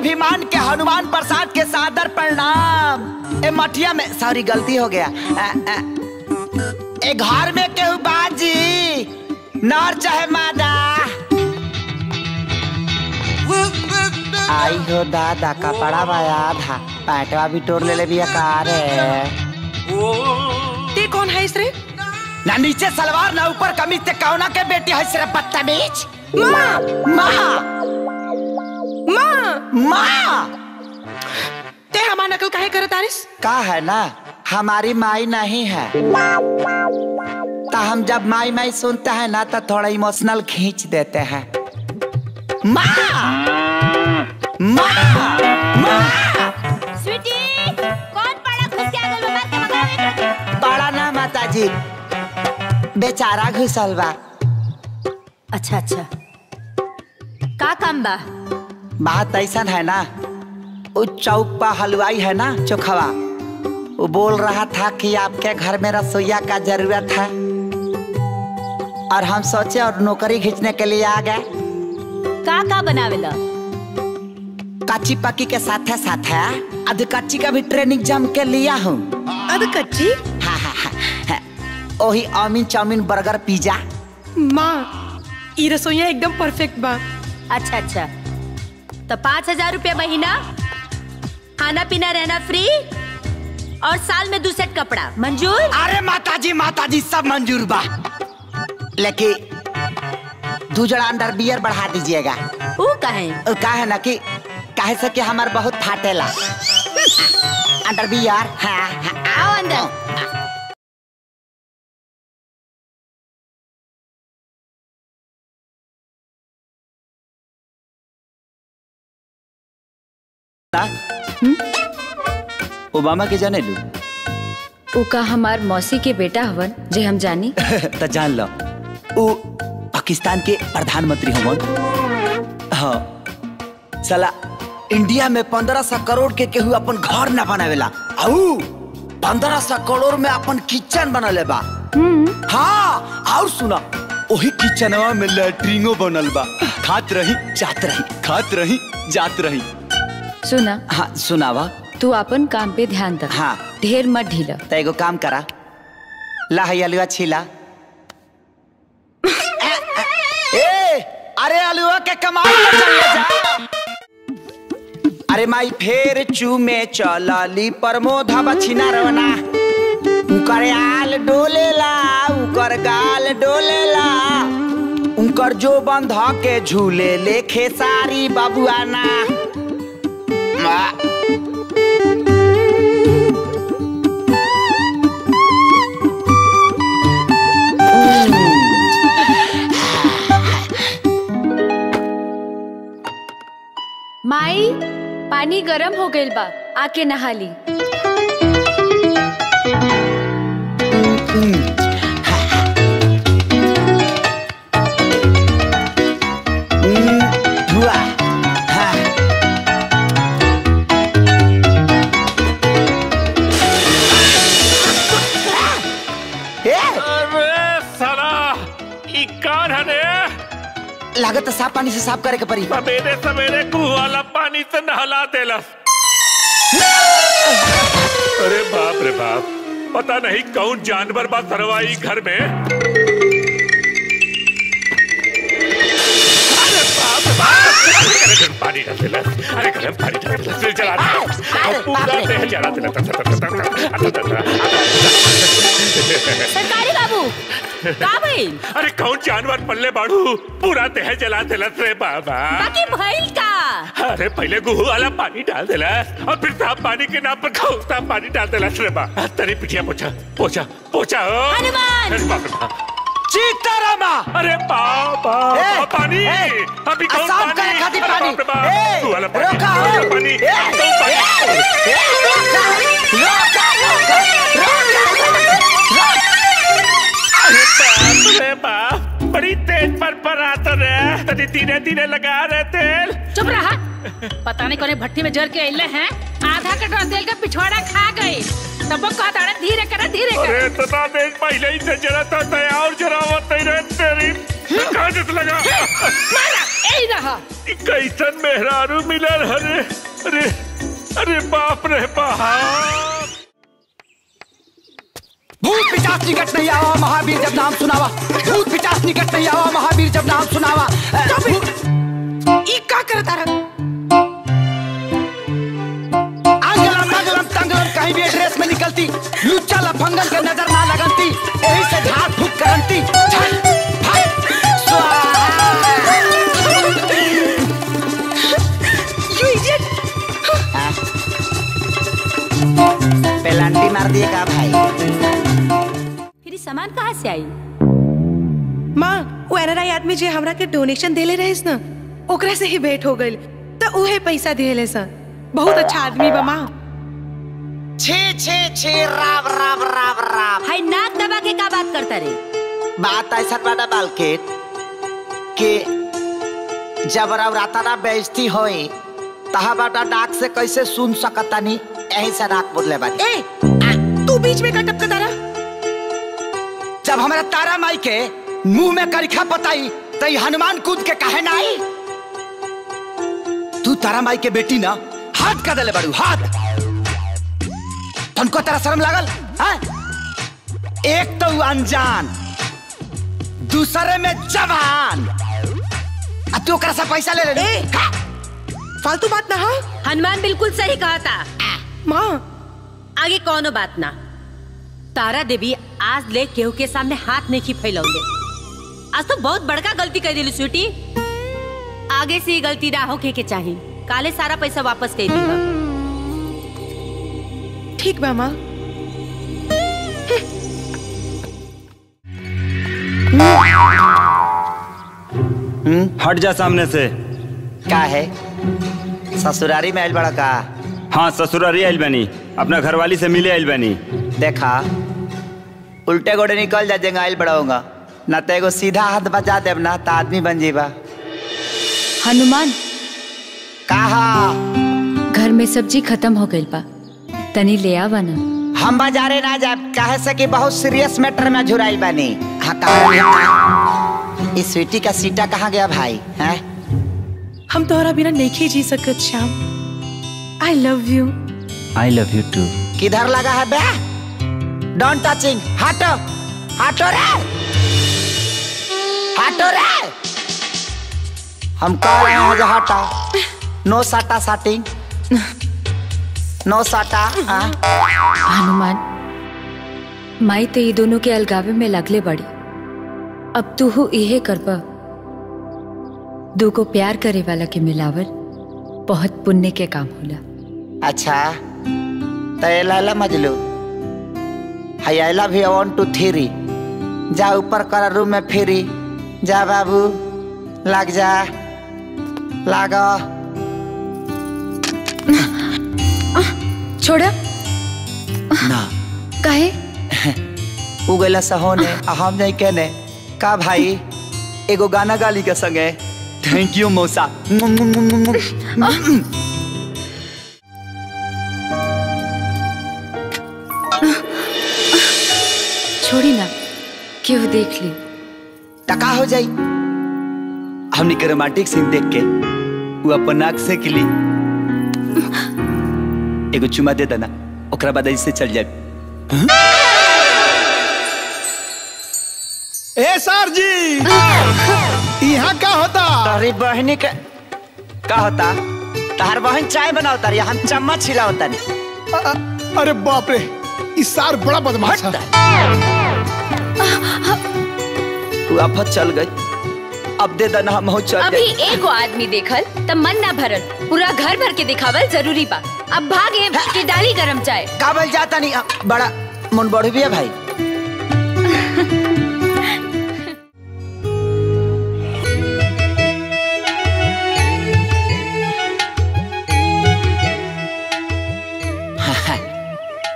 अभिमान के हनुमान प्रसाद के सादर प्रणाम। ए मठिया में सॉरी गलती हो गया। ए घर में केहू बाजी? नर चाहे मादा। आई हो दादा कपड़ा बाया था पैटवा भी तोड़ ले ले भी कार है। ते कौन है रे? ना नीचे सलवार ना ऊपर कमीज ते कौना के बेटी है सिर्फ़ बदतमीज माँ। माँ। माँ। माँ। ते हमार नकल काहे करत आरिस? का है ना? हमारी माई नहीं है। तो हम जब माई माई सुनते हैं ना तो थोड़ा इमोशनल खींच देते हैं। माँ। माँ। माँ। स्वीटी कौन पड़ा घुस के आगल में मार के करके बड़ा ना माता जी बेचारा घुसल बा। अच्छा अच्छा। का काम बा? बात ऐसा है ना उस चौक पर हलवाई है ना चोखवा। वो बोल रहा था कि आपके घर में रसोईया का ज़रूरत है। और हम सोचे और नौकरी खींचने के लिए आ गए। का का बनावेला? कच्ची पक्की के साथ है साथ है अध कच्ची का भी ट्रेनिंग जम के लिया हूँ। अद कच्ची? हाँ हाँ हाँ हाँ। वही चाउमीन चाउमीन बर्गर पिज्जा। माँ ई रसोईया एकदम परफेक्ट बा। अच्छा अच्छा। तो पाँच हज़ार रुपया महीना खाना पीना रहना फ्री और साल में दो सेट कपड़ा। मंजूर? अरे माता जी माता जी सब मंजूर बा। लेकिन दो जड़ा अंडर बियर बढ़ा दीजिएगा। वो कहे? वो का है ना कि काहे से कि हमार बहुत फाटेला। अंडर बियर हाँ, हाँ, आओ अंदर। ओबामा के जाने लू? उ का हमार मौसी के बेटा हवन जे हम जानी। तो जान लो। वो पाकिस्तान के प्रधानमंत्री हवन। हाँ। साला इंडिया में पंद्रह सौ करोड़ के केहू अपन घर न बनावेला। आऊ पंद्रह सौ करोड़ में अपन किचन बनले बा हाँ और सुना। वही किचनवा में लैट्रिनो बनल बा। खात रही जात रही खात रही जात रही। सुना। हाँ सुनावा। तू अपन काम पे ध्यान दे हाँ। ढेर मत ढीला। तो एगो काम करा। ला है अलुआ छीला। ए अरे अलुआ के कमाल पे चल जा। अरे माई फेर चूमे चलली प्रमोधवा छिना रवना। उकर आल डोलेला उकर गाल डोलेला। उनकर जो बंध के झूले ले खेसारी बबुआना। मा- माई पानी गरम हो गइल बा. आके नहा ली. पानी से साफ़ करे के परी। सवेरे सवेरे कुआ वाला पानी से नहला देलस अरे बाप रे बाप, पता नहीं कौन जानवर बा सरवाई घर में। अरे बाप रे बाप। गरम पानी डाल अरे गरम पानी डाल फिर देलस और पूरा देह देलस सरकारी बाबू का भइल अरे कौन जानवर पल्ले बाड़ू? पूरा देह जला देलस रे बाबा। बाकी भइल का? अरे पहले गुहू वाला पानी डाल देला और फिर साफ़ पानी के नाम पर साफ़ पानी डाल देला रे बा तेरी पिटिया पोछा पोछा पोछा हनुमान! अरे बाप रे बाप। सीतारामा अरे पापा पानी। अभी कौन पानी? खाती पानी। तू वाला पानी रोका, हो पानी ए, कौन पानी। रोका, रोका, रोका, अरे बाप रे बाप बड़ी तेज पर पर आता रे तनी धीरे धीरे लगा रहे तेल। पता नहीं कोने भट्टी में जर के अइले हैं। आधा कटोरा तेल का पिछवाड़ा खा गई तब कहता रहे धीरे कर धीरे कर। अरे इतना देर पहले ही से जरा था तय और जरा वो तेरे। तेरी कहाँ लगा? मारा ए रहा। कैसन मेहरारू मिलल अरे अरे अरे बाप रे बाप। भूत पिचास निकट नहीं आवा महावीर जब नाम सुनावा। भूत पिचास निकट नहीं आवा महावीर जब नाम सुनावा। ई का करता रहा? लुच्चा लफंगन के नज़र ना लगनती यही से झाड़ फूक करंती पेलांटी मार दिए का भाई। फिर सामान कहाँ से आई? माँ वो एनआरआई आदमी जे हमरा के डोनेशन देले रहिस ना ओकरा से ही भेंट हो गइल त उहे पैसा दिले सन बहुत अच्छा आदमी बा माँ। छे छे छे राव राव राव राव हाय नाक दबा के का बात करता रे? बात ऐसा बड़ा बालकेट कि जब रवराता ना बेइज्जती होई तहा बाटा डाक से कैसे सुन सकता सकतानी? यही से राख बोले बानी। ए तू बीच में का टपकता रहा। जब हमारा तारा माई के मुँह में करिखा पताई तो ई हनुमान कूद के कहे ना आई तू तारा माई के बेटी ना हाथ का दले बड़ू हाथ। तुमको तेरा शर्म लागल? हाँ? एक तो अनजान दूसरे में जवान। आ तू ओकरा से पैसा ले ले ए! फालतू बात ना हाँ? हनुमान बिल्कुल सही कहा था। माँ। आगे कौनो बात ना। तारा देवी आज ले केहू के सामने हाथ नहीं फैलौले आज तो बहुत बड़का गलती कर दिली स्वीटी। आगे से ये गलती ना होके के चाही। काले सारा पैसा वापस कर दी ठीक बा माँ। हट जा सामने से। का है? ससुरारी में आइल बड़ा का हाँ ससुरारी आइल बनी। अपना घरवाली से मिले आइल बनी। देखा उल्टे गोड़े निकल जा जेंगा आइल बड़ा ना तो एगो सीधा हाथ बचा देब ना तो आदमी बन जीबा। हनुमान। कहा घर में सब्ज़ी खत्म हो गइल बा। तनी ले आवा ना। हम बाजारे ना जाब काहे से कि बहुत सीरियस मैटर में झुराइल बानी। हाँ कहा इस स्वीटी का सीटा कहाँ गया भाई हैं? हम तोहरा बिना नहीं जी सकत Shyam. I love you I love you too किधर लगा है बे? डोंट टचिंग हटो। हटो रे। हटो रे। हम कह रहे हैं जो हटो। नो साटा साटिंग नो साटा हाँ? हनुमान माई तो ये दोनों के अलगावे में लगले बड़ी। अब तू हो इहे करबा दू को प्यार करे वाला के मिलावल बहुत पुण्य के काम होला। अच्छा तो ये लैला मजलू हाय I love one two three जा ऊपर कर रूम में फिरी। जा बाबू लग जा लागो। छोड़ा। ना। काहे। उगला सहोने आ हम नहीं कहने। का भाई? एगो गाना गाली के संगे। थैंक यू मौसा। छोड़ी ना क्यों देख ली? टका हो जाई। हमनी के रोमांटिक सीन देख के वो अपन नाक से किली एगो चुमा दे देना ओकरा बाद ऐसे चल जाए ए सर जी यहाँ का होता? तोहरी बहनी के का होता? तहार बहन चाय बनावता रही हम चम्मच अ- अ- अरे बाप रे इस सार बड़ा बदमाश है। तू आफत चल गई। अब दे देना हम हो चल अभी एगो आदमी देखल त मन ना भरल। पूरा घर भर के दिखावल ज़रूरी बा अब भागे के डाली गरम चाय। काबल जाता नहीं बड़ा मन बढ़ भी है भाई।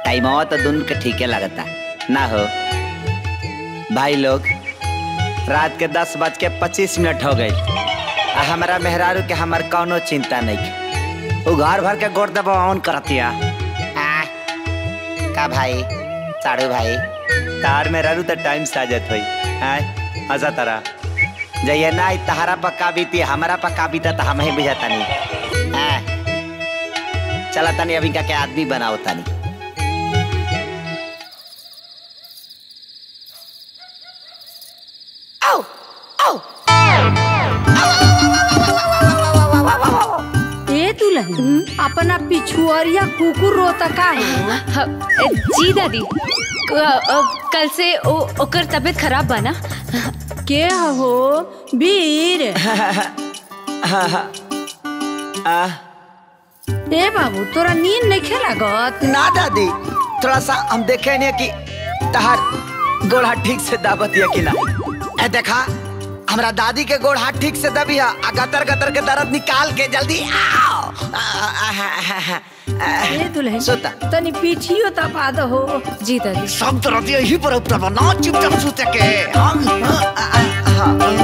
टाइम तो दुन के ठीके लगता ना हो। भाई लोग, रात के दस बज के पच्चीस मिनट हो आ, हमारा मेहरारू के हमार कौनो चिंता नहीं। वो घर भर के गोड़ दबा ऑन करतिया। का भाई? साड़ू भाई। तार मेहरारू तो टाइम से आ जात होई। आय आजा तारा। जइया ना तहरा पक्का बीती हमारा पक्का बीता तो हम ही बुझाता नहीं हाँ। चला तनी अभी का के आदमी बनाओ तनी। आओ ए दुल्हन अपना पिछुआरिया कुकुर रोता का है जी दादी। कल से ओ, ओकर तबीयत खराब बा ना? के हो? वीर। ए बाबू तोरा नींद नहीं खेलागत ना दादी थोड़ा सा हम देखे नहीं कि तहार गोड़ ठीक से दाबत है कि ना। ए देखा हमरा दादी के गोड़ हाथ ठीक से दबी है आ गतर गतर के दर्द निकाल के जल्दी आओ। दुल्हन सोता। तनी पीठियो तपा हो जी दादी। सब दर्द यही पर उतर ना चुपचाप सोते के हम आ,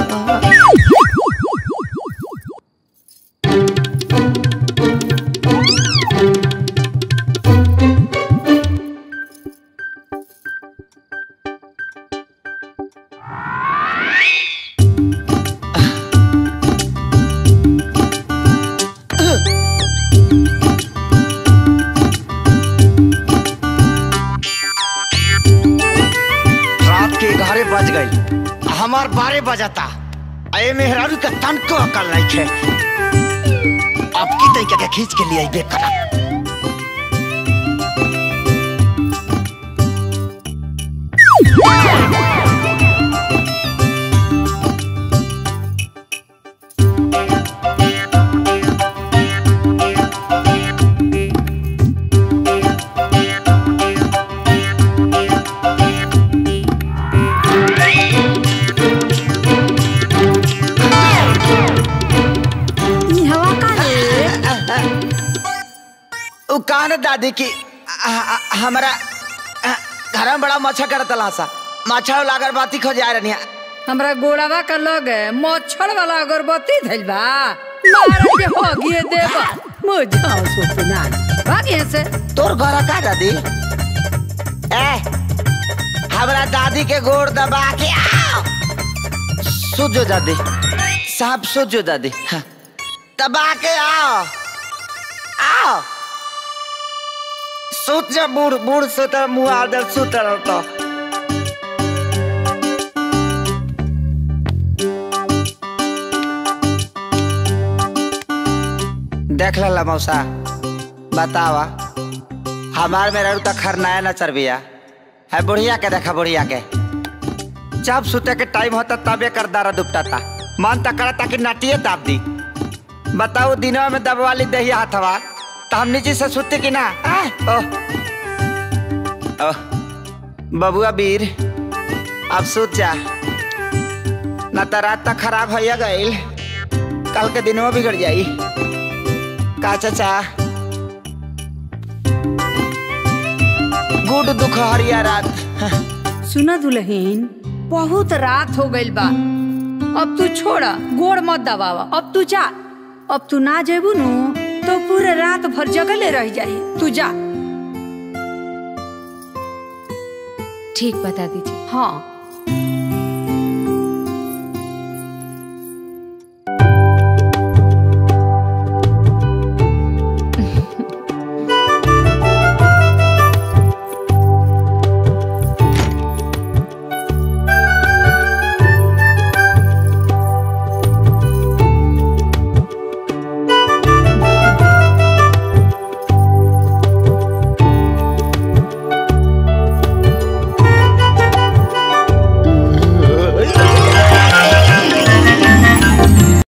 बजाता। अये मेहरारू का तन को अकल नहीं है? अब की तरीके के खींच के लिए अबे उ कान दादी की आ, आ, हमारा घर में बड़ा मच्छर करता लासा मच्छर लागर बाती खो जा रही हमरा गोड़ावा का लग मच्छर वाला अगरबत्ती धइल बा। मार के हो गिए देबा मुझाओ सुपना भागिए से? तोर घर का दादी? ए हमरा दादी के गोड़ दबा के आओ सुजो दादी साहब सुजो दादी हाँ। दबा के आओ आओ सुत जा बूढ़ बूढ़ सुत मुँह आदर सुत तो। देख ला मौसा, बतावा, हमार में रहू तक खरनाया न चरबिया, है बुढ़िया के देखा, बुढ़िया के। जब सुते के टाइम होता तबे कर दारा दुपटाता, मन तक करता कि नटिए दाब दी। बताओ दिनों में दबवा ली दही हाथवा। ओह। ओह। बबुआ वीर, अब सुत जा। ना तो रात तक खराब होइया गईल कल के दिनों बिगड़ जाई। का चाचा गुड दुख हरिया रात। सुना दुल्हन बहुत रात हो गइल बा। अब तू छोड़ा, गोड़ मत दबावा। अब तू जा। अब तू ना जेबू नु। तो पूरा रात भर जगले रह जाए। तू जा। ठीक बता दीजिए। हाँ।